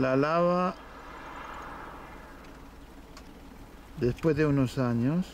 La lava, después de unos años,